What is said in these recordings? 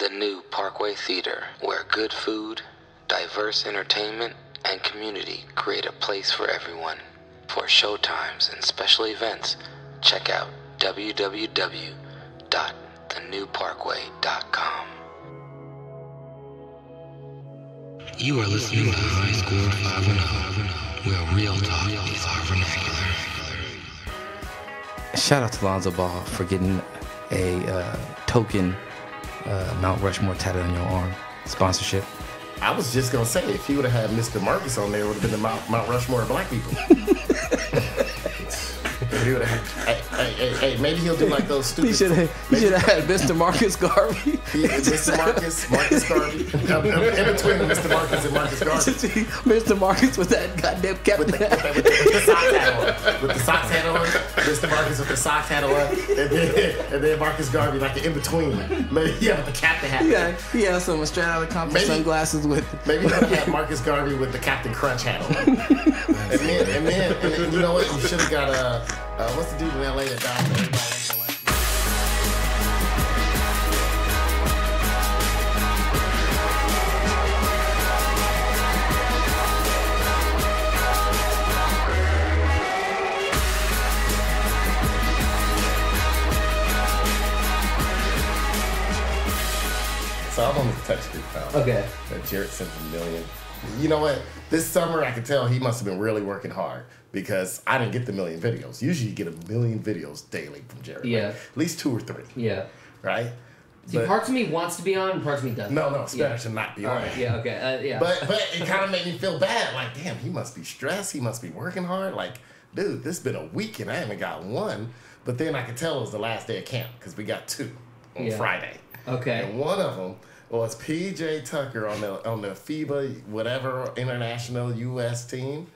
the new Parkway Theater, where good food, diverse entertainment, and community create a place for everyone. For showtimes and special events, check out www.thenewparkway.com. You are listening to High Score 510, where real talk is our vernacular. Shout out to Lonzo Ball for getting a uh, token uh, Mount Rushmore tattooed on your arm. Sponsorship. I was just gonna say if he would have had Mr. Marcus on there, it would have been the Mount, Mount Rushmore of black people. He would've hey, hey, hey, hey, maybe he'll do like those stupid. He should have. He should have had Mr. Marcus Garvey. He- Mr. Marcus, Marcus Garvey. In between Mr. Marcus and Marcus Garvey. Mr. Marcus with that goddamn With the, with, the, with, the, with the socks hat on. With the socks hat on. Mr. Marcus with the socks hat on. And then, and then Marcus Garvey like the in between. Maybe yeah, with the captain hat. Yeah, he has some straight out of Compton Maybe- sunglasses with. Maybe he had Marcus Garvey with the Captain Crunch hat on. and then, and then, and then, you know what? You should have got uh, uh, what's the dude in LA that died? Everybody likes to like- So I'm on the touch street pound. Okay. That Jarrett sent a million. You know what? This summer I could tell he must have been really working hard because I didn't get the million videos. Usually you get a million videos daily from like, Yeah. at least two or three. Yeah. Right? See, But- parts of me wants to be on, and parts of me doesn't. no, no, it's Yeah. to not be All on. right. Yeah. Okay. Uh, yeah. But but it kind of made me feel bad. Like, damn, he must be stressed. He must be working hard. Like, dude, this has been a week and I haven't got one. But then I could tell it was the last day of camp because we got two on Yeah. Friday. okay. And one of them was PJ Tucker on the on the FIBA whatever international U.S. team,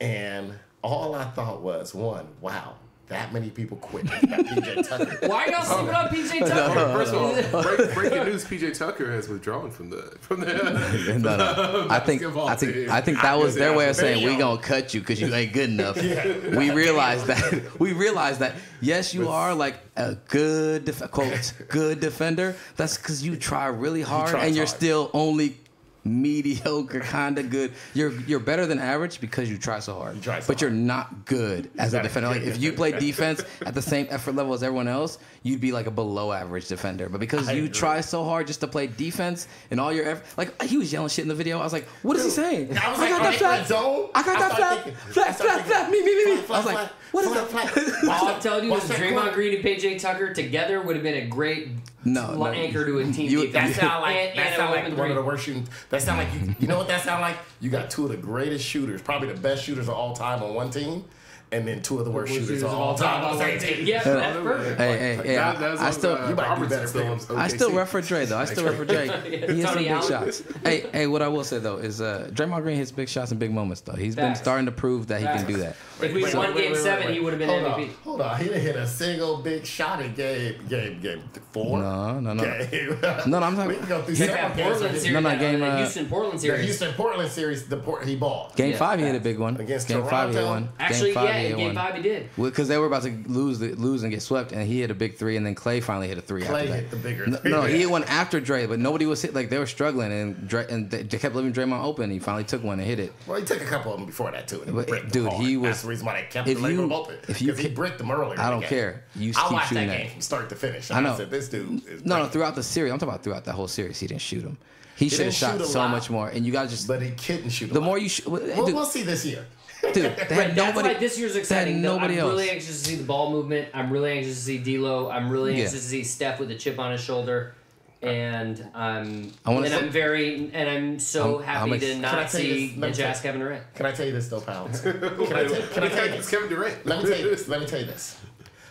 and all I thought was one, wow, that many people quit. PJ Tucker. Why are y'all sleeping on PJ Tucker? First of all, break, breaking news: PJ Tucker has withdrawn from the from the. No, no. Um, I think I think team. I think that was their way of saying we Video. gonna cut you because you ain't good enough. We realized that. We realized that. Yes, you are like a good def- quotes good defender. That's because you try really hard tries and you're hard. still only mediocre, kind of good. You're you're better than average because you try so hard. You try so but you're not good as a defender. Like if you play defense at the same effort level as everyone else, you'd be like a below average defender. But because I you agree. try so hard just to play defense and all your effort, like he was yelling shit in the video. I was like, what is he saying? I was I like, got that flat zone? I got I that flat, thinking- flat, flat, flat, me, me, me, me. I was like, what is that? All I'm telling you is Draymond. Green and PJ Tucker together would have been a great No, l- no. anchor to a team. You- defense. That sound like And- that and a sound like open one of the worst shooting. That sound like you. You know what that sound like? You got two of the greatest shooters, probably the best shooters of all time on one team, and then two of the worst shooters of all time on the same team. Yeah, that's perfect. Hey, hey, hey! That- I, that's I what, still, uh, You might be better still for on I still OKC. for Dre though. I still rep for Dre. He hits some big Allen? shots. hey, hey! What I will say though is, uh, Draymond Green hits big shots and big moments though. He's been starting to prove that he can do that. If we Wait, won wait, wait, Game wait, Seven, wait. he would have been hold MVP. On, hold on, he didn't hit a single big shot in game game game four. No, no, no. Game. No, no, I'm talking- We can go through several games. Portland series. No, no, game, uh, uh, Houston Portland series. The. Houston Portland series, the port he balled. Game Yeah, five, he hit a big one. Against game five, he hit one. Actually, game five, yeah, he Game one. Five he did. Because they were about to lose, the, lose and get swept, and he hit a big three, and then Klay finally hit a three. Klay after that. hit the bigger No, three. no, he hit one after Dre, but nobody was hit. Like they were struggling, and Dre, and they they kept leaving Draymond open. He finally took one and hit it. Well, he took a couple of them before that too. And But, bricked dude, he was- That's the reason why they kept if leaving you- them open. if you Because he ca- bricked them earlier. I don't care. You I keep watched shooting that that. game from start to finish. I know. I said this dude is No, no, throughout the series, I'm talking about throughout the whole series. He didn't shoot him. He should have shot so lot, much more, and you guys just but he couldn't shoot. the lot. more you shoot, We'll, we'll see this year. Dude, they Right, had that's nobody. why this year's exciting. though. nobody I'm else. really anxious to see the ball movement. I'm really anxious to see D'Lo. I'm really Yeah. anxious to see Steph with a chip on his shoulder. And I'm I and see- I'm very and I'm so I'm- happy I'm ex- to Can I not tell you see this? Let Jazz tell- Kevin Durant. Can I tell you this though, Pounds? Can I tell, can I tell you this? Kevin Durant. Let me tell you this. Let me tell you this.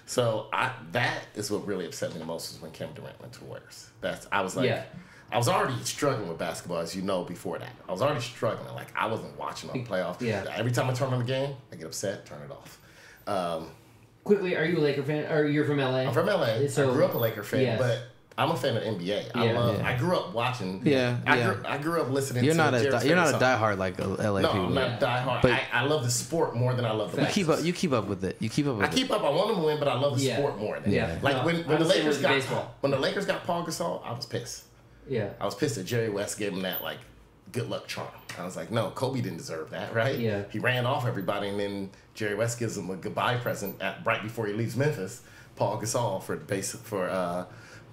So I that is what really upset me the most is when Kevin Durant went to Warriors. That's I was like Yeah. I was already struggling with basketball, as you know, before that. I was already struggling. Like I wasn't watching on the playoffs. Yeah. Every time I turn on the game, I get upset, turn it off. Um, Quickly, are you a Laker fan? Or you're from LA? I'm from LA. So- I grew up a Laker fan, yes. but I'm a fan of NBA. I Yeah. love. Yeah. I grew up watching. Yeah, I yeah. grew. I grew up listening. You're to not a Jerry di- you're not a Springer songs. diehard like LA No, people. I'm not diehard. But- I, I love the sport more than I love the you keep up. You keep up with it. You keep up with I keep up. I want them to win, but I love the Yeah. sport more. Than Yeah. Like No, when, when the the Lakers got baseball. when the Lakers got Paul Gasol, I was pissed. Yeah. I was pissed that Jerry West gave him that like good luck charm. I was like, no, Kobe didn't deserve that, right? Yeah. He ran off everybody, and then Jerry West gives him a goodbye present at, right before he leaves Memphis. Paul Gasol for base for uh,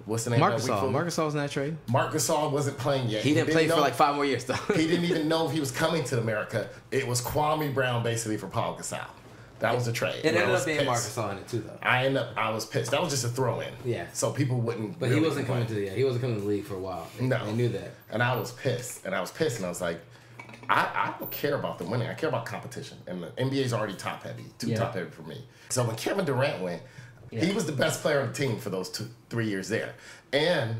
what's the name? Marc of Gasol. foot? Marc Gasol's in that trade. Marc Gasol wasn't playing yet. He didn't play for like five more years though. he didn't even know if he was coming to America. It was Kwame Brown basically for Paul Gasol. That was a trade. It I ended up being pissed. Marc Gasol in it too, though. I ended up. I was pissed. That was just a throw in. Yeah. So people wouldn't. But he wasn't coming to complain. the he wasn't coming to the league for a while. They, No. they knew that. And I was pissed. And I was pissed. And I was like, I, I don't care about the winning. I care about competition. And the NBA's already top heavy, too Yeah. top heavy for me. So when Kevin Durant went, he was the best player on the team for those two, three years there. And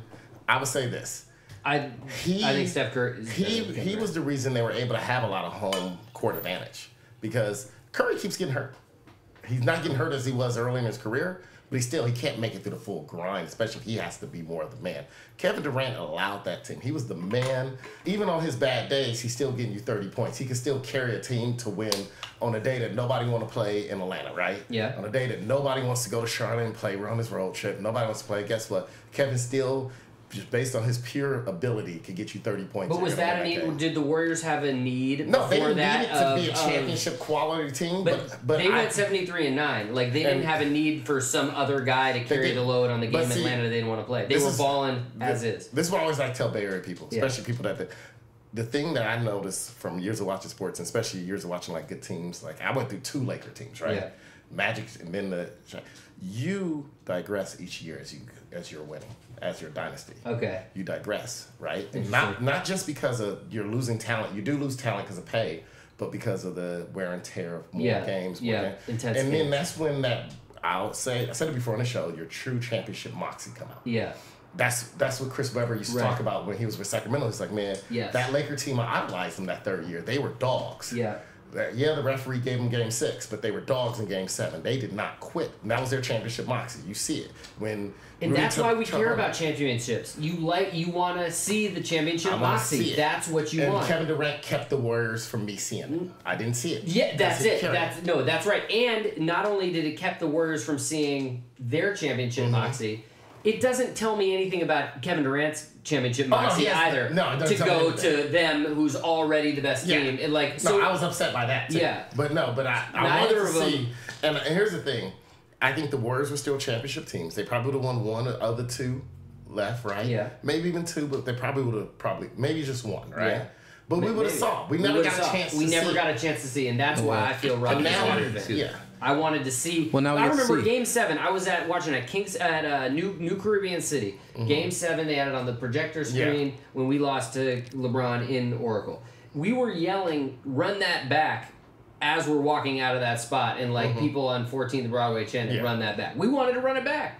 I would say this. I He, I think Steph Curry. He he was the reason they were able to have a lot of home court advantage because Curry keeps getting hurt. He's not getting hurt as he was early in his career, but he still he can't make it through the full grind, especially if he has to be more of the man. Kevin Durant allowed that team. He was the man. Even on his bad days, he's still getting you 30 points. He can still carry a team to win on a day that nobody want to play in Atlanta, right? Yeah. On a day that nobody wants to go to Charlotte and play. We're on this road trip. Nobody wants to play. Guess what? Kevin still, just based on his pure ability, could get you 30 points. But was that a need? Did the Warriors have a need No, they didn't that? need it to of- be a of- um, championship quality team, But, but but they went 73 and 9. Like, they didn't have a need for some other guy to carry did. the load on the game in see, Atlanta they didn't want to play. They were is- balling as this, is. This is what I always like to tell Bay Area people, Yeah. especially people that. The, the thing that I noticed from years of watching sports, and especially years of watching like good teams, like I went through two Laker teams, right? Yeah. Magic and then the. You digress each year as you as you're winning, as your dynasty. Okay. you digress, right? Not not just because of you're losing talent. You do lose talent because of pay, but because of the wear and tear of more Yeah, games. More yeah, games. intense And games. then that's when that I'll say I said it before on the show. Your true championship moxie come out. Yeah. That's that's what Chris Webber used to Right. talk about when he was with Sacramento. He's like, man, Yes. that Laker team, I idolized them that third year. They were dogs. Yeah. Yeah, the referee gave them game six, but they were dogs in game seven. They did not quit. And that was their championship moxie. You see it when. And Rudy that's took why we care about championships. You like you want to see the championship moxie. it. That's what you and want. Kevin Durant kept the Warriors from me seeing it. I didn't see it. Yeah, that's it. Carry. That's no, that's right. And not only did it kept the Warriors from seeing their championship Mm-hmm. moxie, it doesn't tell me anything about Kevin Durant's championship Oh, moxie he has- either. no, it doesn't to tell go anything. to them, who's already the best Yeah. team, and like No, so. I was upset by that. Too. Yeah. But no, but I, I wanted to of them- see. And, and here's the thing, I think the Warriors were still championship teams. They probably would have won one of the two left, right? Yeah. Maybe even two, but they probably would have probably maybe just one, right? Yeah. But we would have saw. We never would've got saw. a chance. We to never see. got a chance to see, and that's why I feel robbed And now, yeah. I wanted to see. Well, now we I remember see. Game Seven. I was at watching at Kings at uh, New New Caribbean City. Game Seven. They had it on the projector Mm-hmm. Yeah. screen when we lost to LeBron in Oracle. We were yelling, "Run that back!" as we're walking out of that spot, and like people on 14th Broadway chanted, Mm-hmm. Yeah. "Run that back!" We wanted to run it back,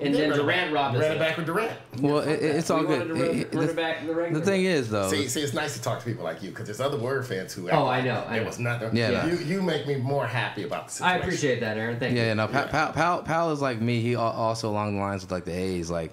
and then Durant back. robbed us. Ran it back with Durant. Well, it, it's all we good. to run, It- it- run the, it back the the thing is, though, See, see, it's nice to talk to people like you because there's other Warrior fans who. Oh, act I know, I It know. was nothing. Yeah, You you make me more happy about the situation. I appreciate that, Aaron. Thank Yeah, you. yeah, no. Pal, Yeah. Pal, Pal, Pal is like me. He also along the lines with like the A's, like,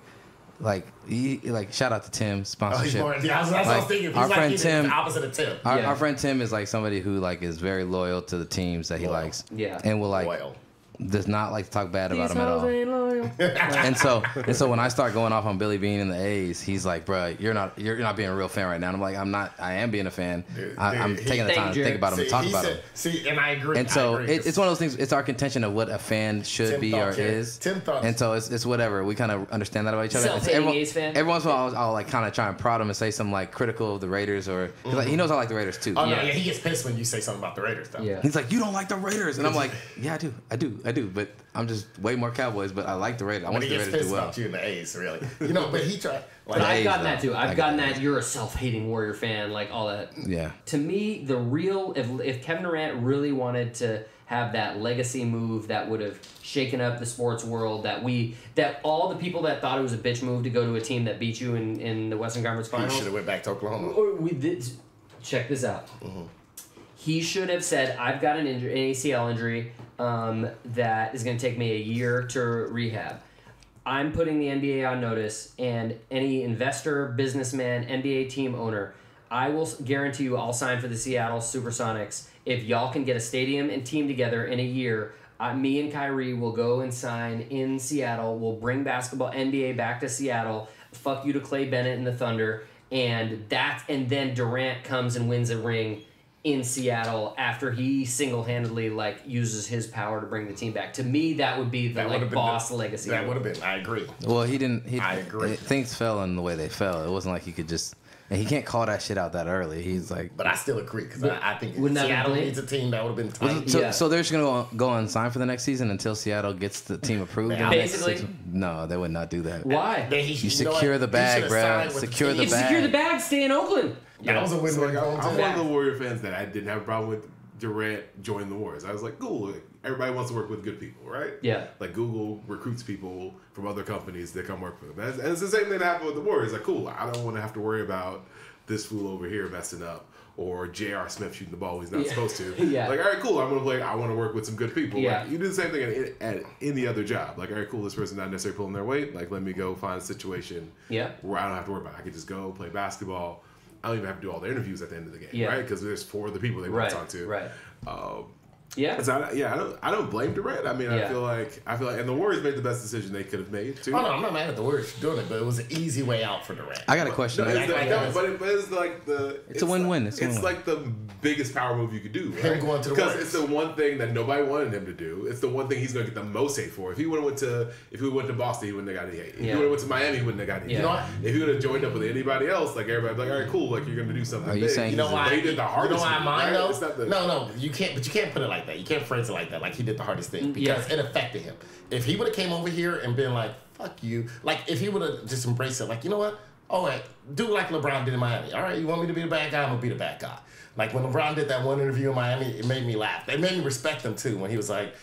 like he like shout out to Tim Oh, sponsorship. more. Yeah, that's what I was Like, thinking. He's our like friend Tim- opposite of Tim. Our, Yeah. our friend Tim is like somebody who like is very loyal to the teams that he Loyal. likes. Yeah. and will like Loyal. Does not like to talk bad about These him at all. ain't loyal. and so and so when I start going off on Billy Beane and the A's, he's like, "Bruh, you're not you're, you're not being a real fan right now." And I'm like, "I'm not. I am being a fan. Dude, I, I'm he- taking the time to think about him See, and talk about said, him." See, and I agree. And so agree, it, it's one of those things. It's our contention of what a fan should Tim be or Tim- is. Tim thought- And so it's, it's whatever. We kind of understand that about each other. It's Self-hating everyone- A's fan? Every once in a while, I'll, I'll like kind of try and prod him and say something like critical of the Raiders or 'cause, like, he mm-hmm. knows I like the Raiders too. Oh no, Yeah. yeah, he gets pissed when you say something about the Raiders, though. Yeah. He's like, you don't like the Raiders, and I'm like, yeah, I do, I do, I do, but I'm just way more Cowboys. But I like the Raiders. I But want he the Raiders to do well. about you and the A's, really. You know, but he tried. Like, But I've A's, gotten though. that too. I I've get gotten that. that you're a self-hating Warrior fan, like all that. Yeah, To me, the real if if Kevin Durant really wanted to have that legacy move that would have shaken up the sports world, that we that all the people that thought it was a bitch move to go to a team that beat you in, in the Western Conference he Finals, should have went back to Oklahoma. or we did check this out. Mm-hmm. He should have said, "I've got an injury, an ACL injury um, that is going to take me a year to rehab. I'm putting the NBA on notice, and any investor, businessman, NBA team owner, I will guarantee you, I'll sign for the Seattle SuperSonics if y'all can get a stadium and team together in a year." Uh, me and Kyrie will go and sign in Seattle. We'll bring basketball NBA back to Seattle fuck you to Clay Bennett and the Thunder, and that, and then Durant comes and wins a ring in Seattle after he single-handedly like uses his power to bring the team back. To me, that would be the That like would've boss the- legacy. That would have been. I agree. Well, he didn't. He, I agree. it- things fell in the way they fell. It wasn't like he could just. And he can't call that shit out that early. He's like. But I still agree because I, I think Wouldn't that be Seattle needs a team that would have been tight. So, Yeah. so they're just gonna go, go unsigned for the next season until Seattle gets the team approved. in the next Basically. six- no, they would not do that. Why? Then he- You know secure what? the bag, should've bruh. Secure team. the If bag. secure the bag, stay in Oakland. That was a So, win-win like, I'm, him, I'm one of the Warrior fans that I didn't have a problem with Durant joining the Warriors. I was like, cool. like, everybody wants to work with good people, right? Yeah. Like Google recruits people from other companies that come work for them. And it's, the same thing that happened with the Warriors. Like, cool. I don't want to have to worry about this fool over here messing up. Or J.R. Smith shooting the ball he's not Yeah. supposed to. Yeah. Like, all right, cool. I'm gonna play. I want to work with some good people. Yeah. Like, you do the same thing at, at any other job. Like, all right, cool. This person not necessarily pulling their weight. Like, let me go find a situation Yeah. where I don't have to worry about. It. I could just go play basketball. I don't even have to do all the interviews at the end of the game, Yeah. right? Because there's four of the people they want Right. to talk to. Right. Um, Yeah. so I, yeah, I don't, I don't blame Durant. I mean, Yeah. I feel like, I feel like, and the Warriors made the best decision they could have made too. Oh no, I'm not mad at the Warriors for doing it, but it was an easy way out for Durant. I got a question. No, it's the, no, but, it, but it's like the. It's a win-win. It's It's, a win-win. like the biggest power move you could do. Him going to the because it's the one thing that nobody wanted him to do. It's the one thing he's going to get the most hate for. If he would have went to, if he went to Boston, he wouldn't have got any hate. If Yeah. he would have went to Miami, he wouldn't have got any. Yeah. You know what? If he would have joined up with anybody else, like everybody, like all right, cool, like you're going to do something. Are you big. saying You know why? But he did the hardest. You hardest. know why I mind though? No, no, you can't. But you can't put it like that. You can't phrase it like that. Like he did the hardest thing mm, because yeah. it affected him. If he would have came over here and been like, "Fuck you," like if he would have just embraced it, like you know what? Oh wait, do like LeBron did in Miami. All right, you want me to be the bad guy? I'm gonna be the bad guy. Like when LeBron did that one interview in Miami, it made me laugh. It made me respect him too when he was like,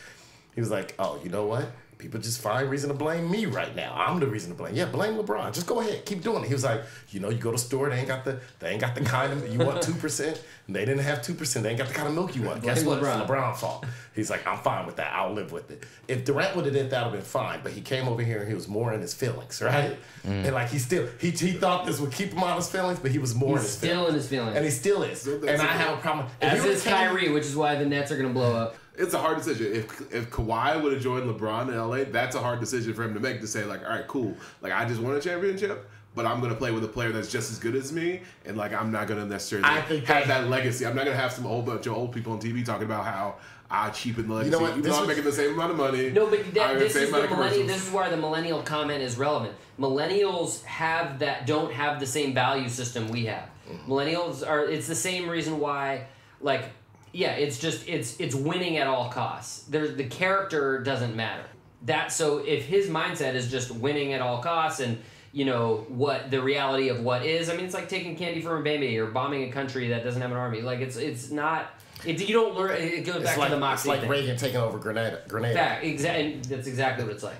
he was like, "Oh, you know what? People just find reason to blame me right now. I'm the reason to blame. Yeah, blame LeBron. Just go ahead, keep doing it." He was like, "You know, you go to store, they ain't got the, they ain't got the kind of you want two percent. They didn't have two percent. They ain't got the kind of milk you want. Guess what? LeBron. It's LeBron's fault." He's like, "I'm fine with that. I'll live with it." If Durant would have did that, would have been fine. But he came over here and he was more in his feelings, right? Mm. And like he still, he he thought this would keep him out of his feelings, but he was more in his still feelings. in his feelings. and he still is. And I have a problem. As he would've is came- Kyrie, which is why the Nets are going to blow up. It's a hard decision. If if Kawhi would have joined LeBron in LA, that's a hard decision for him to make. To say like, all right, cool. Like I just won a championship, but I'm gonna play with a player that's just as good as me, and like I'm not gonna necessarily I think have that- that legacy. I'm not gonna have some old bunch of old people on TV talking about how I cheapened the legacy. know what? Even This though I'm was- making the same amount of money. No, but that, this is the millennial. This is why the millennial comment is relevant. Millennials have that don't have the same value system we have. Mm. Millennials are. It's the same reason why, like, yeah, it's just it's it's winning at all costs. There's the character doesn't matter. That so if his mindset is just winning at all costs and you know what the reality of what is. I mean, it's like taking candy from a baby or bombing a country that doesn't have an army. Like it's it's not. It, you don't learn. It goes It's back like, to the it's like thing. Reagan taking over Grenada. Grenada. Fact, exa- that's exactly what it's like.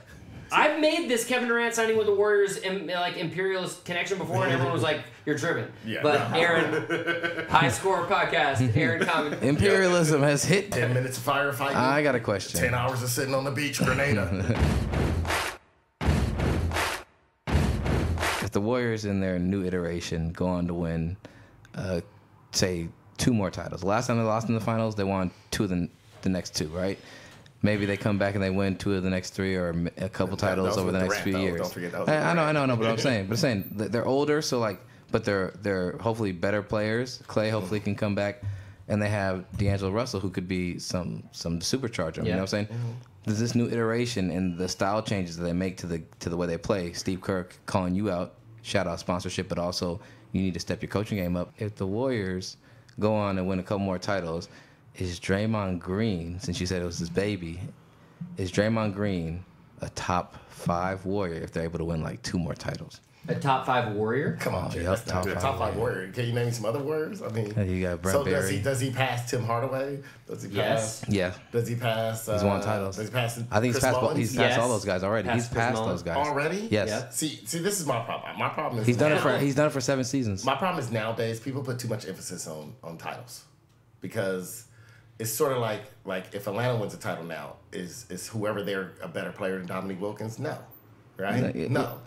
I've made this Kevin Durant signing with the Warriors im- like imperialist connection before, and everyone was like, "You're driven." Yeah. But Aaron, high score podcast. Aaron comment. Imperialism has hit. Ten minutes of firefighting. I got a question. Ten hours of sitting on the beach, Grenada. If the Warriors in their new iteration go on to win, uh, say two more titles. Last time they lost in the finals, they won two of the, the next two, right? Maybe they come back and they win two of the next three or a couple titles over the next Durant, few though. years. Don't forget that I, I know, I know, I know, but I'm saying, but I'm saying they're older, so like, but they're they're hopefully better players. Clay mm-hmm. hopefully can come back, and they have D'Angelo Russell who could be some some supercharger. You know what I'm saying? Mm-hmm. There's this new iteration and the style changes that they make to the to the way they play. Steve Kerr calling you out, shout out sponsorship, but also you need to step your coaching game up. If the Warriors go on and win a couple more titles, is Draymond Green, since you said it was his baby, is Draymond Green a top five Warrior if they're able to win like two more titles? A top five warrior. Come on, Jay, yeah, that's not top top, five top five warrior. Can you name me some other warriors? I mean, Yeah, you got Brent so does he does he pass Tim Hardaway? Does he Yes. pass? Yeah, Does he pass? Uh, He's won titles. Does he pass? I think he's passed. Mullins? He's passed Yes. all those guys already. Passed he's passed Mullins. those guys already. Yes. Yeah. See, see, this is my problem. My problem is He's done it for now- he's done it for seven seasons. My problem is nowadays people put too much emphasis on on titles because it's sort of like like if Atlanta wins a title now, is is whoever they're a better player than Dominique Wilkins? No, right? No.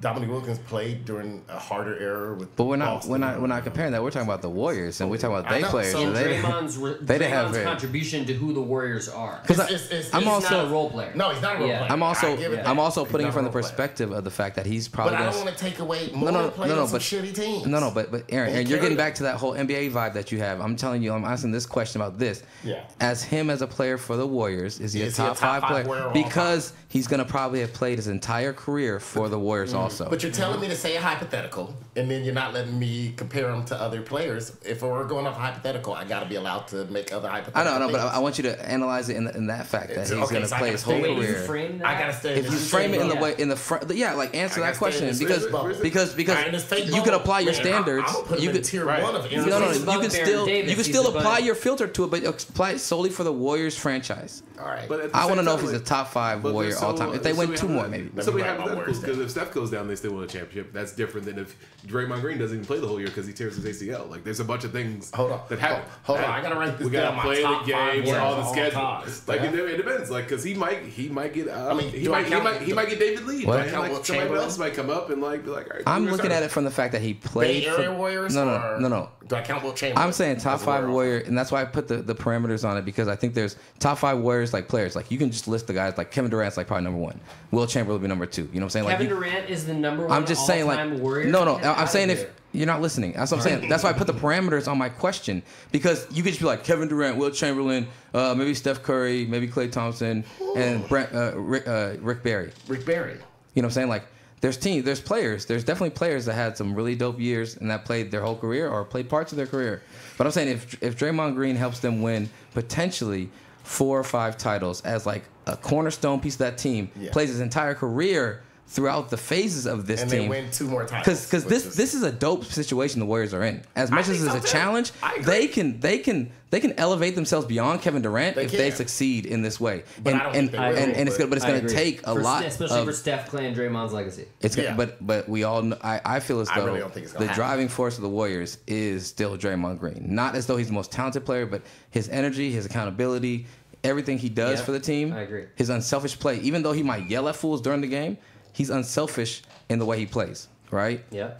Dominique Wilkins played during a harder era with. But we're not Boston. we're not we're not comparing that. We're talking about the Warriors, and we're talking about I they players. so- so And they, Draymond's, re- they didn't have Draymond's very- contribution to who the Warriors are. Because I'm he's also not a role player. No, he's not a role Yeah. player. I'm also yeah. I'm also He's putting it from the role player. perspective of the fact that he's probably But I gonna don't want to take away no, more no, playing no, no, but shitty teams. No, no, but but Aaron, Aaron you're getting back to that whole NBA vibe that you have. I'm telling you, I'm asking this question about this. Yeah. As him as a player for the Warriors, is he Is a he a top, top five, five player? warrior of all Because he's gonna probably have played his entire career for the Warriors also. But you're telling me to say a hypothetical, and then you're not letting me compare him to other players. If we're going off hypothetical, I got to be allowed to make other hypotheticals. I know, I know, but I, I want you to analyze it in, in that fact that It's- he's okay, gonna so play his whole The with you career. I gotta stay. if you frame it in the way in the front, yeah, like answer that gotta stay in question because because because Alright, in this fake you can apply your standards. I'm gonna put him you in could tier one of no, no, no. You can still you can still apply your filter to it, but apply it solely for the Warriors franchise. All right. But I want to know if he's a top five Warrior all time. If they win two more, maybe. Let So me we write my because if Steph goes down, they still win a championship. That's different than if Draymond Green doesn't even play the whole year because he tears his ACL. Like there's a bunch of things Hold on. that happen. Hold on, That- I gotta write this We gotta play the games, players all the of all schedule. time. Like Yeah. it, it depends. Like because he might he might get. Uh, I mean, he do I might he might he do- might get David Lee. What? Right? Count Like somebody Chamberlain? else might come up and like be like. All right, I'm looking starting. at it from the fact that he played. Bay Area for- Warriors. No, no, no, no. Do I count Wilt Chamberlain? I'm saying top five warrior? warrior, and that's why I put the, the parameters on it because I think there's top five warriors like players. Like you can just list the guys like Kevin Durant's like probably number one. Wilt Chamberlain would be number two. You know what I'm saying? Like Kevin you- Durant is the number one I'm just saying like all-time Warrior. no, no. Get I'm saying if here. you're not listening, that's what I'm saying. That's why I put the parameters on my question because you could just be like Kevin Durant, Wilt Chamberlain, uh, maybe Steph Curry, maybe Klay Thompson, and Brent, uh, Rick, uh, Rick Barry. Rick Barry. You know what I'm saying? Like, there's team, there's players, there's definitely players that had some really dope years and that played their whole career or played parts of their career. But I'm saying if if Draymond Green helps them win potentially four or five titles as like a cornerstone piece of that team, Yeah. plays his entire career throughout the phases of this And team. they win two more titles. Because because this is- this is a dope situation the Warriors are in. As much as it's so, a too. challenge, they can they can they can elevate themselves beyond Kevin Durant They if they succeed in this way. But and I don't and, think they and, will, and it's but- gonna but it's gonna take a For- lot especially of for Steph, Klay, and Draymond's legacy. it's Yeah. but but we all know, I I feel as though really don't think it's gonna the happen. driving force of the Warriors is still Draymond Green. Not as though he's the most talented player, but his energy, his accountability, everything he does Yeah, for the team. I agree. His unselfish play, even though he might yell at fools during the game, he's unselfish in the way he plays. Right. Yeah.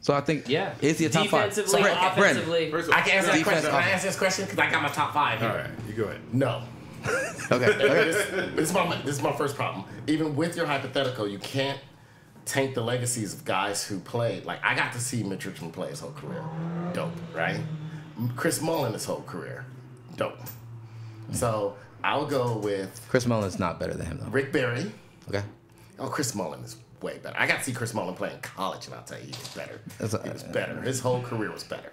So I think Yeah. is he a top five? Defensively, So, Brent- Brent, offensively. I can answer that question. Can I offense. answer this question? Because I got my top five here. All right, you go ahead. No. Okay. okay. this, this is my this is my first problem. Even with your hypothetical, you can't taint the legacies of guys who played. Like I got to see Mitch Richmond play his whole career. Dope, right? Chris Mullin his whole career. Dope. So I'll go with Chris Mullin's not better than him though. Rick Barry. Okay. Oh, Chris Mullin is way better. I got to see Chris Mullin play in college, and I'll tell you, he was better. A- he was better. His whole career was better.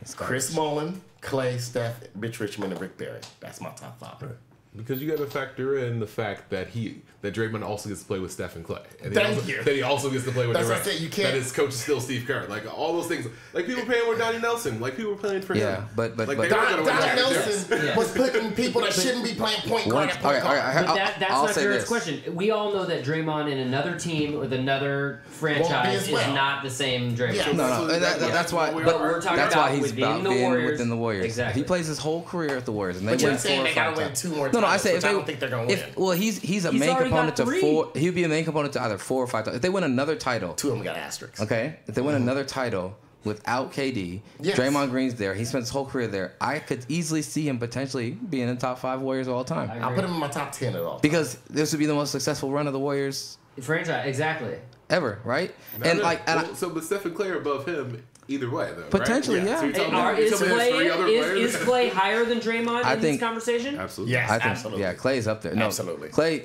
It's Chris Mullin, Klay, Steph, Mitch Richmond, and Rick Barry. That's my top five. Because you got to factor in the fact that he that Draymond also gets to play with Stephen Klay, and he Thank also, you. that he also gets to play with That's what Durant. said, you can't- That his coach is still Steve Kerr. Like all those things. Like people playing with Donnie Nelson. Like people were playing for Yeah, him. but- but- like, but- they weren't Don, gonna win Donnie. Nelson Yeah. was putting people that shouldn't be playing point guard One- at point okay, guard. okay, I- But that, that's I'll not say Jared's this. question. We all know that Draymond in another team with another franchise as is not the same Draymond. Yeah. No, no, So that, that- that- that's why. we But are- we're talking that's about why he's within about the being Warriors. within the Warriors. Exactly. He plays his whole career at the Warriors, and they win four or they gotta five win times. two more No, no, I titles, say if which I they, don't think they're gonna if, win. Well, he's he's a He's main component to four. He would be a main component to either four or five titles. If they win another title, Two of them got asterisks. okay. If they win mm-hmm. another title without KD, Yes. Draymond Green's there. He spent his whole career there. I could easily see him potentially being in the top five Warriors of all time I'll put him in my top ten at all. because this would be the most successful run of the Warriors Franchise, exactly. ever, right? No, and no. like, and I- so but Steph and Klay above him either way, though. right? Potentially, Yeah. yeah. So you're And are, is, telling me there's Klay, is, is Klay higher than Draymond I in think- this conversation? Absolutely. Yes, I think, absolutely. yeah, Klay's up there. No, Absolutely. Klay,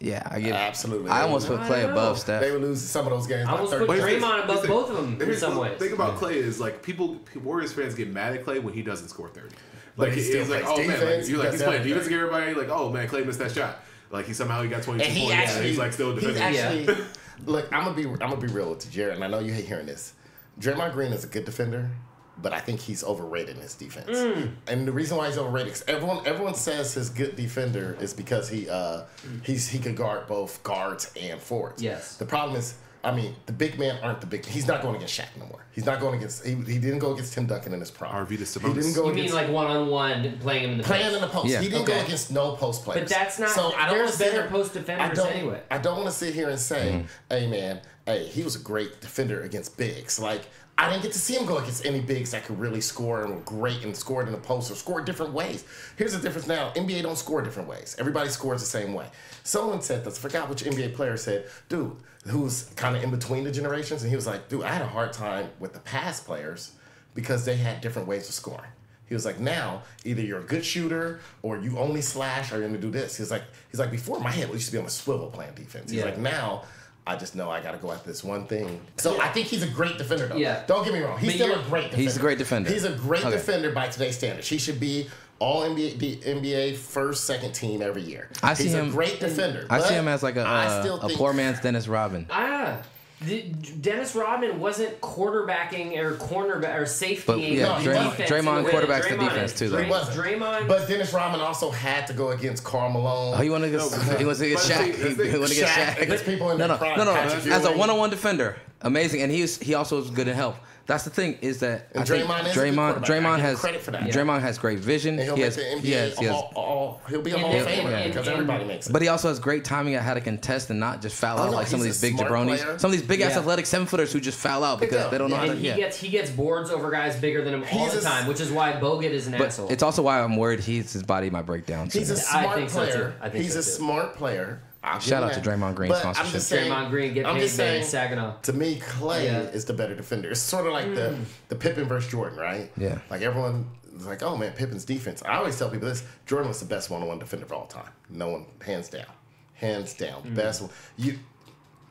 yeah, I get. Absolutely. I almost put I Klay don't know. above Steph. They would lose some of those games I by almost 30. put But Draymond above here's both of them in some the ways. thing about Klay is like people, Warriors fans get mad at Klay when he doesn't score thirty. Oh, like he he's like, oh man, like, you're like he's playing everything. defense against everybody. Like, oh man, Klay missed that shot. Like he somehow he got 22 points. actually, he's like still he's defending. actually, look, I'm gonna be, I'm gonna be real with you, Jared, and I know you hate hearing this. Draymond Green is a good defender, but I think he's overrated in his defense. Mm. And the reason why he's overrated, is everyone, everyone says his good defender is because he, uh, he's he can guard both guards and forwards. Yes. The problem is. I mean, the big men aren't the big. He's not going against Shaq no more. He's not going against. He, he didn't go against Tim Duncan in his prime. Arvydas He Sabonis. didn't go You against mean like one on one playing him in the playing post. in the post. Yeah. He didn't Okay. go against no post players. But that's not- So I don't there's wanna sit better here- post defenders I anyway. I don't want to sit here and say, Mm-hmm. "Hey man, hey, he was a great defender against bigs. Like I didn't get to see him go against any bigs that could really score and were great and scored in the post or scored different ways. Here's the difference now: NBA don't score different ways. Everybody scores the same way. Someone said this. I forgot which NBA player said, dude, who's kind of in between the generations, and he was like, dude, I had a hard time with the past players because they had different ways of scoring. He was like, now either you're a good shooter or you only slash or you're gonna do this. He's like, he's like, before my head used to be on a swivel playing defense. He's Yeah. like, now I just know I gotta go at this one thing. So I think he's a great defender though. Yeah. Don't get me wrong. He's But still a great defender. He's a great defender. He's a great Okay. defender by today's standards. He should be all NBA, the NBA first, second team every year. I see he's him- a great defender. I see him as like a I uh, a poor man's Dennis Rodman. Ah, the, Dennis Rodman wasn't quarterbacking or cornerback or safety. But, yeah, No, he wasn't. defense Draymond the quarterbacks the defense, too, though. He wasn't. Draymond. But Dennis Rodman also had to go against Karl Malone. Oh, he wanted to No, he wants to get Shaq. see, He, he wanted to get Shaq Shaq. people in no, their no, prime. no, no. Patrick As a one-on-one defender, amazing, and he's he also was good in help. That's the thing is that And I Draymond is Draymond Draymond has credit for that. Draymond has great vision. and he'll He make has, the NBA he has, he has, all, all, he'll be a Hall of Famer and- because everybody makes it. but he also has great timing at how to contest and not just foul Oh, out no, like some of these big jabronis. player. Some of these big ass Yeah. athletic seven footers who just foul out because they don't know how to. he Yeah. gets he gets boards over guys bigger than him all He's the a- time, which is why Bogut is an But asshole. it's also why I'm worried he's his body might break down. He's a soon. Smart think so, too. player. He's a smart player. I'll Shout him out to that. Draymond Green But sponsorship. I'm just saying, Draymond Green get I'm paid just saying, Saginaw. to me, Klay Yeah. is the better defender. It's sort of like the the Pippen versus Jordan, right? Yeah. Like everyone is like, oh man, Pippen's defense. I always tell people this: Jordan was the best one-on-one defender of all time. No one, hands down, hands down, Mm. best one. You,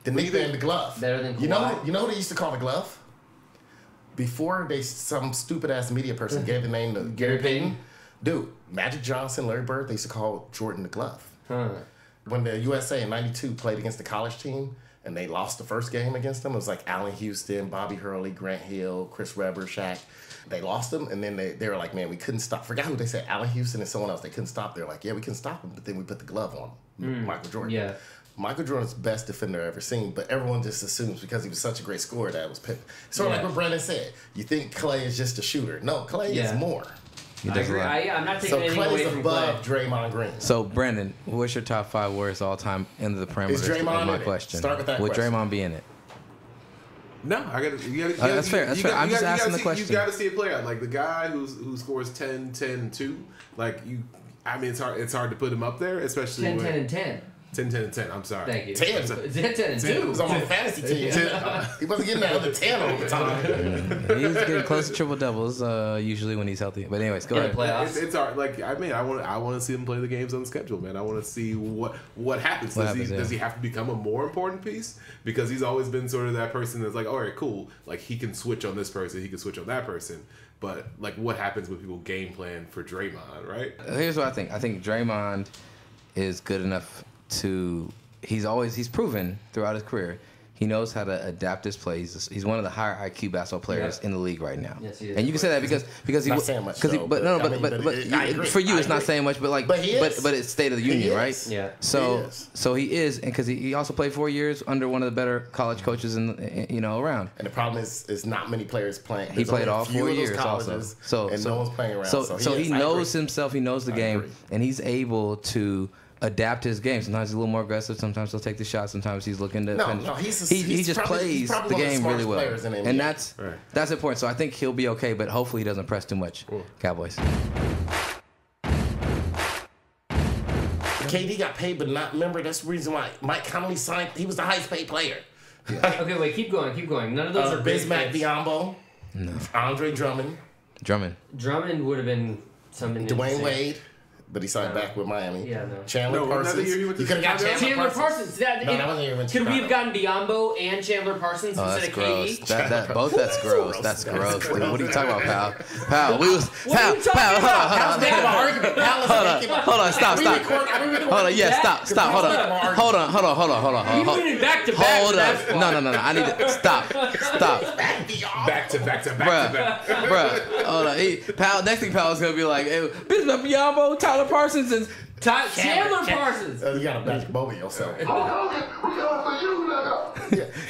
the nickname, the glove. Better than you know. You know what they used to call the glove? Before they, some stupid ass media person gave the name to Gary Payton? Payton. Dude, Magic Johnson, Larry Bird, they used to call Jordan the glove Huh. When the USA in '92 played against the college team and they lost the first game against them, it was like Allan Houston, Bobby Hurley, Grant Hill, Chris Webber, Shaq. They lost them, and then they, they were like, man, we couldn't stop. Forgot who they said, Allan Houston and someone else. They couldn't stop. They're like, yeah, we can stop them, but then we put the glove on him, mm, Michael Jordan. yeah. Michael Jordan's best defender I've ever seen, but everyone just assumes because he was such a great scorer that it was Pippen. Sort of Yeah. like what Brandon said. You think Klay is just a shooter. No, Klay Yeah. is more. He I does a agree. lot. I, I'm not taking So anything away Klay's from Klay. above Draymond Green. So, Brandon, what's your top five worst all time into the parameters? Is Draymond of my it? question. Start with that Would question. Draymond be in it? No, I gotta. You gotta, you Uh, gotta that's fair, that's you fair. gotta- I'm you just gotta- asking the see- question. You got to see it play out. Like the guy who's who scores 10, 10, 2. Like you, I mean, it's hard. It's hard to put him up there, especially 10, when, 10, and 10. 10, 10, and 10. I'm sorry. Thank you. 10. 10, 10, and 2. He was on my fantasy team. he wasn't getting that other 10 all the time. He's getting close to triple doubles uh, usually when he's healthy. But anyways, go In the ahead. playoffs. It's, it's hard. Like I mean, I want I want to see him play the games on the schedule, man. I want to see what what happens. What does happens, he yeah. does he have to become a more important piece? Because he's always been sort of that person that's like, all right, cool. Like he can switch on this person, he can switch on that person. But like, what happens when people game plan for Draymond, right? Here's what I think. I think Draymond is good enough to. He's always he's proven throughout his career. He knows how to adapt his plays. He's, one of the higher IQ basketball players Yeah. in the league right now. Yes, he is. And you can say that because because he Not saying much, because he, but no, but, no, I but mean, but, but I for you I it's not saying much. But like But he but is. but it's State of the He Union, right? Yeah. So He is. so he is, and because he, he also played four years under one of the better college coaches in the- you know around. And the problem is, is not many players playing. He played all four years also. So and so, no one's playing around. So So, so he, knows himself. He knows the I game, and he's able to adapt his game. Sometimes he's a little more aggressive. Sometimes he'll take the shot. Sometimes he's looking to No, finish. no, he's a- he, he just probably- plays he's the one the game really well, players in the and that's Right. that's important. So I think he'll be okay, but hopefully he doesn't press too much. Cowboys. KD got paid, but not. Remember, that's the reason why Mike Conley signed. He was the highest paid player. Okay, wait, keep going, keep going. None of those Uh, are big Bismack picks. Biyombo, Andre Drummond, Drummond. Drummond would have been something. Dwyane insane. Wade, but he signed No. back with Miami. Yeah, no. Chandler No, Parsons. year he went to you could have got Chandler, Chandler Parsons. That, No, it- that wasn't even could we have gotten Biyombo and Chandler Parsons Oh, instead that's of gross. KD? That, that both that's gross. That's That's gross. gross. dude. What are you talking about, pal? Pal, we was What are you talking pal. Hold on, about? hold That on, was making an argument. Pal is Hold on, making- hold on, stop, stop. recording- are we recording Hold on, yeah, stop, stop, hold on, hold on, hold on, hold on, hold on, You hold went on. in back to back. Hold for up. No, no, no, no. I need to stop. Stop. Back Biyombo. Back to back to back Bruh. to back. Bruh. Hold on. Pal, next thing Pal is going to be like, hey, Bismarck Biyombo, Tyler Parsons, and Ty- Chandler Chan- Parsons. Uh, you got a magic moment yourself.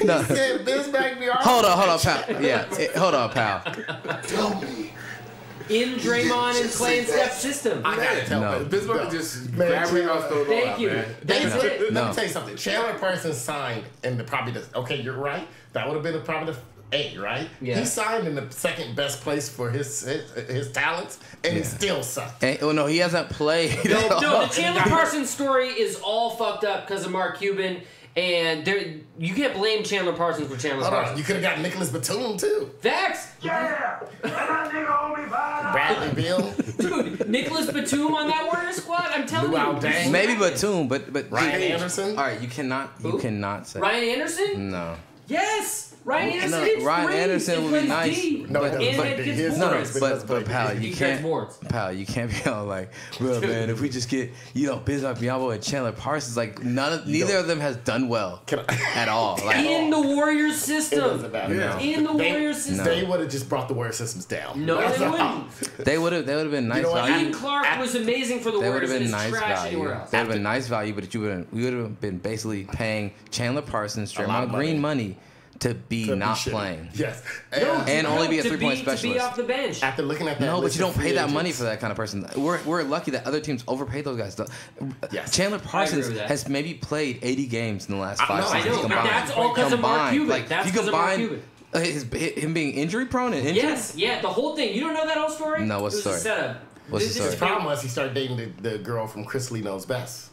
No. He said Bismack Biyombo. Hold on, hold on, Pal. Yeah, eh, hold on, Pal. Tell me in Draymond and Klay and Steph's system. I gotta tell No. you, Pittsburgh no. just Man, grab me Chandler- off the Thank you. They That's put- it. Let me tell you something. Chandler Parsons signed in the probably the okay. You're right. That would have been the, probably the A, right? Yeah. He signed in the second best place for his his, his talents, and he still sucked. And, oh no, he hasn't played. No, no, the Chandler Parsons story is all fucked up because of Mark Cuban, and there you can't blame Chandler Parsons for Chandler Hold on, Parsons. you could have got Nicolas Batum too. Facts, Yeah! And that nigga owe me five Bradley Beal, dude. Nicolas Batum on that Warriors squad. I'm telling Luol you. Deng. Maybe Batum, but but Ryan dude, Anderson? All right, you cannot you Who? cannot say Ryan Anderson. no. Yes, Ryan Anderson. No, Ryan Anderson would be nice, D. No, he but- doesn't and it D. gets He No, no, boards, boards. but but doesn't play but pal, you can't. gets. Pal, you can't be all like, well, man, if we just get you know Bismarck Biyombo and Chandler Parsons, like none of neither of them has done well at all. Like, in the Warriors It system. doesn't matter. Yeah. In the They- Warriors system. They would have just brought the Warrior systems down. No, That's they wouldn't. they would have they would have been nice know what? value. Ian Clark At- was amazing for the They would Warriors have been nice trash value. anywhere else. They would have been nice value, but you would we would have been basically paying Chandler Parsons, lot of Draymond money. Green money to be To not shitty. playing. Yes. No, And And only be a three-point specialist. To be specialist. off the bench. after looking at that, No, but you don't pay free that money for that kind of person. We're, we're lucky that other teams overpay those guys. Yes. Chandler Parsons has maybe played 80 games in the last I five know, I seasons know, but combined. that's all 'cause of Mark Combined. Cuban. Like, That's you 'cause of Mark Cuban. Uh, his, him being injury prone and injured. Yes, yeah, the whole thing. You don't know that whole story? No, what's the story? A setup. What's This the is- The problem was he started dating the, the girl from Chrisley Knows Best.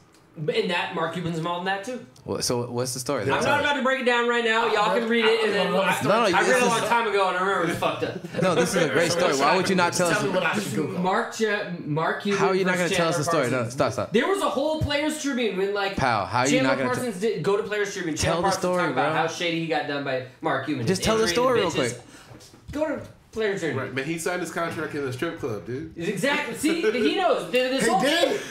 And that Mark Cuban's involved in that too. Well, so what's the story? I'm not all. about to break it down right now. Y'all can read it, and then I, No, no, I read it a long time ago, and I remember it's fucked up. No, this is a great story. Why would you not tell Tell me what us? I should Google. Mark Ch- Mark Cuban. How are you not going to tell us the story? No, stop, stop. There was a whole Players Tribune when like Pal, how are you Chandler not gonna Parsons did go to Players Tribune. Tell Chandler the Parsons story, talked about bro. how shady he got done by Mark Cuban. Just tell the story and real quick. Go to Players Tribune. Right, man, he signed his contract in the strip club, dude. Exactly. See, he knows. This He whole did.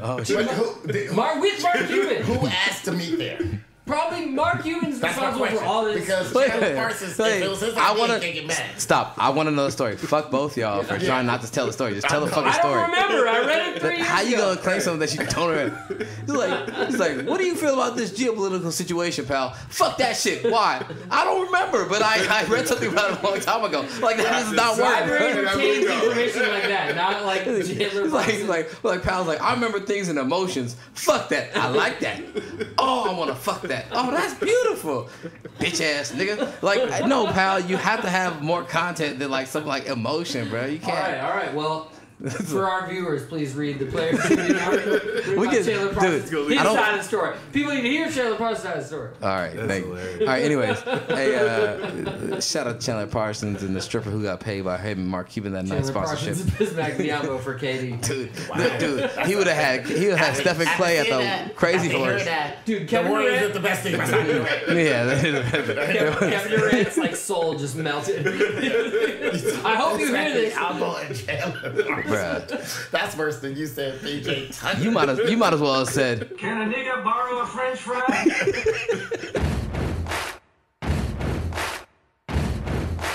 Oh, But shit. who, did- who, Mark with Mark Cuban. who asked to meet there? Probably Mark Cuban's That's responsible for all this. Because Wait, Chandler Parsons, wait, if it was his I wanna- he can't get mad. Stop. I want to know the story. Fuck both y'all for Yeah. trying not to tell the story. Just tell the fucking story. I don't story. remember. I read it three years How you ago. gonna claim something that you don't remember? It's like, it's like, what do you feel about this geopolitical situation, pal? Fuck that shit. Why? I don't remember, but I, I read something about it a long time ago. Like that is does not I work. very bro. retains information like that, not like Chandler It's like, Parsons. like, like, pal's like, I remember things and emotions. Fuck that. I like that. Oh, I want to fuck that. Oh, that's beautiful. Bitch ass nigga. Like, no, pal, you have to have more content than like something like emotion, bro. You can't. All right, all right. Well, for our viewers, please read the Players Tribune. We about can- Chandler dude, Parsons. His I don't- side of the story. People need to hear Chandler Parsons' side of the story. All right, That's thank you. All right, anyways, hey, uh, shout out to Chandler Parsons and the stripper who got paid by him and Mark Cuban that nice Chandler sponsorship. Parsons is Bismack Biyombo for KD. Dude, the- dude, he would have had he would have had Stephen Klay at the Crazy Horse. Dude, The Kevin Warriors Durant, did the best thing about it. Yeah, Kevin, Kevin Durant's like soul just melted. I hope you hear this. Albo and Chandler. Bruh. That's worse than you said, PJ Tucker. You might as you might as well have said Can a nigga borrow a french fry?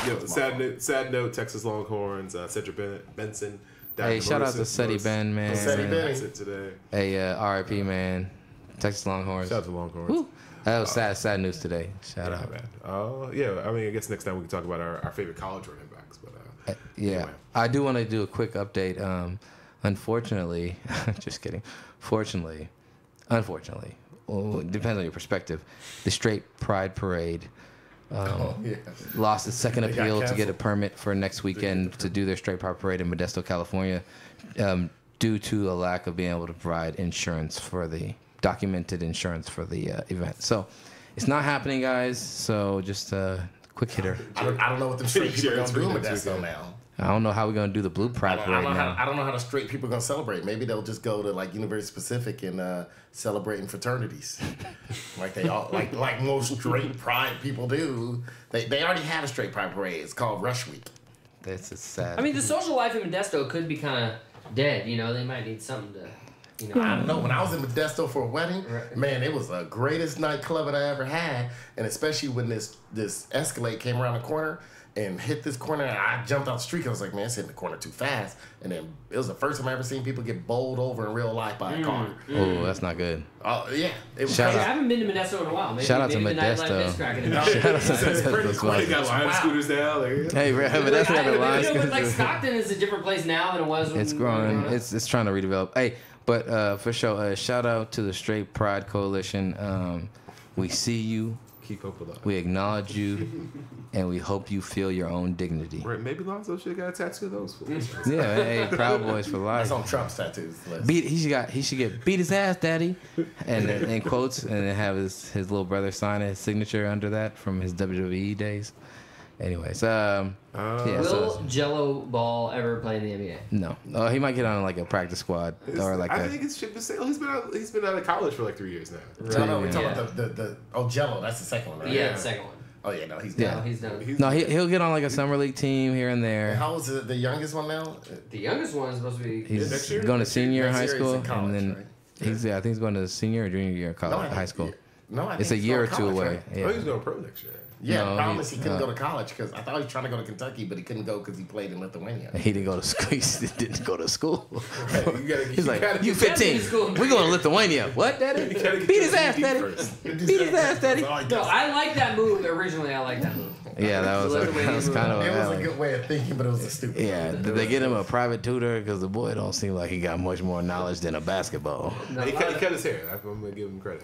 Yo, sad note, sad note Texas Longhorns, uh, Cedric Ben- Benson. died Hey, of shout out to cirrhosis. Seti Ben, man. Seti Ben. Today. Hey, uh, RIP, man. Texas Longhorns. Shout out to Longhorns. Woo. That was sad, sad news today. Shout Yeah, out. man. Uh, yeah, I mean, I guess next time we can talk about our, our favorite college running backs. But uh, Yeah, Anyway. I do want to do a quick update. Um, unfortunately, just kidding. Fortunately, unfortunately, well, depends on your perspective. The Straight Pride Parade Oh, yeah. lost its second They appeal to get a permit for next weekend to do their Straight Pride Parade in Modesto, California, um, due to a lack of being able to provide insurance for the documented insurance for the uh, event. So it's not happening, guys. So just a quick hitter. I don't, I don't know what the straight people are gonna do with next Modesto weekend. now. I don't know how we're gonna do the Blue I Pride don't, I, Parade don't know how, now. I don't know how the straight people are gonna celebrate. Maybe they'll just go to like University Pacific and uh, celebrate in fraternities, like they all like like most straight pride people do. They they already have a straight pride parade. It's called Rush Week. That's just sad. I mean, the social life in Modesto could be kind of dead. You know, they might need something to. You know, I don't know. When I was in Modesto for a wedding, Right. man, it was the greatest nightclub that I ever had. And especially when this this Escalade came around the corner and hit this corner, and I jumped out the street. I was like, man, it's hitting the corner too fast. And then it was the first time I ever seen people get bowled over in real life by a mm, car. Oh, that's not good. Oh yeah, it was Shout I crazy. out. haven't been to Modesto in a while. Maybe, Shout out to maybe the nightlife Modesto. cracking. No, Shout it's- it's pretty That's quick. why- They got line Wow. scooters now. Like, Hey, bro, but Like, that's I- not the you line. know, like Stockton is a different place now than it was. When It's growing. It's it's trying to redevelop. Hey, but uh, for sure, uh, shout out to the Straight Pride Coalition. Um, we see you, keep up with us. we acknowledge you, and we hope you feel your own dignity. Right, maybe Lonzo should have got a tattoo of those fools. Yeah, hey, Proud Boys for life. That's on Trump's tattoos list. Beat he should got he should get beat his ass, daddy, and in quotes, and then have his his little brother sign his signature under that from his WWE days. Anyways, um, Uh, yeah, Will so Jello Ball ever play in the NBA? no, oh, he might get on like a practice squad or like I a think it's ship to sail. He's been out, he's been out of college for like three years now. No, no, we're talking Yeah. about the, the, the oh Jello. That's the second one, right? Yeah, the second one. Oh yeah, no, he's Yeah. No, down. he's done. He's, no, he he'll get on like a summer league team here and And there. How old is it, the youngest one now? The youngest one is supposed to be. He's next year? going to senior in Next high year he's school, in college, and then right? he's yeah, I think he's going to senior or junior year of college, I think- high school. No, I think It's a he's year or going to two college, away. right? oh, Yeah. he's going pro next year. Yeah, No, the problem he- is he couldn't uh, go to college because I thought he was trying to go to Kentucky, but he couldn't go because he played in Lithuania. He didn't go to school. He didn't go to school. You gotta, He's you like, gotta you get- 15. We're going to Lithuania. What, daddy? you gotta get Beat his ass, daddy. Beat his ass, daddy. That's No. I like that move. Originally, I like that move. Yeah, that was, a, that was kind of It was a a, good way of thinking, but it was a stupid. yeah. one. Did they get him a private tutor? Because the boy don't seem like he got much more knowledge than a basketball. No, He cut, he cut his hair. I'm gonna give him credit.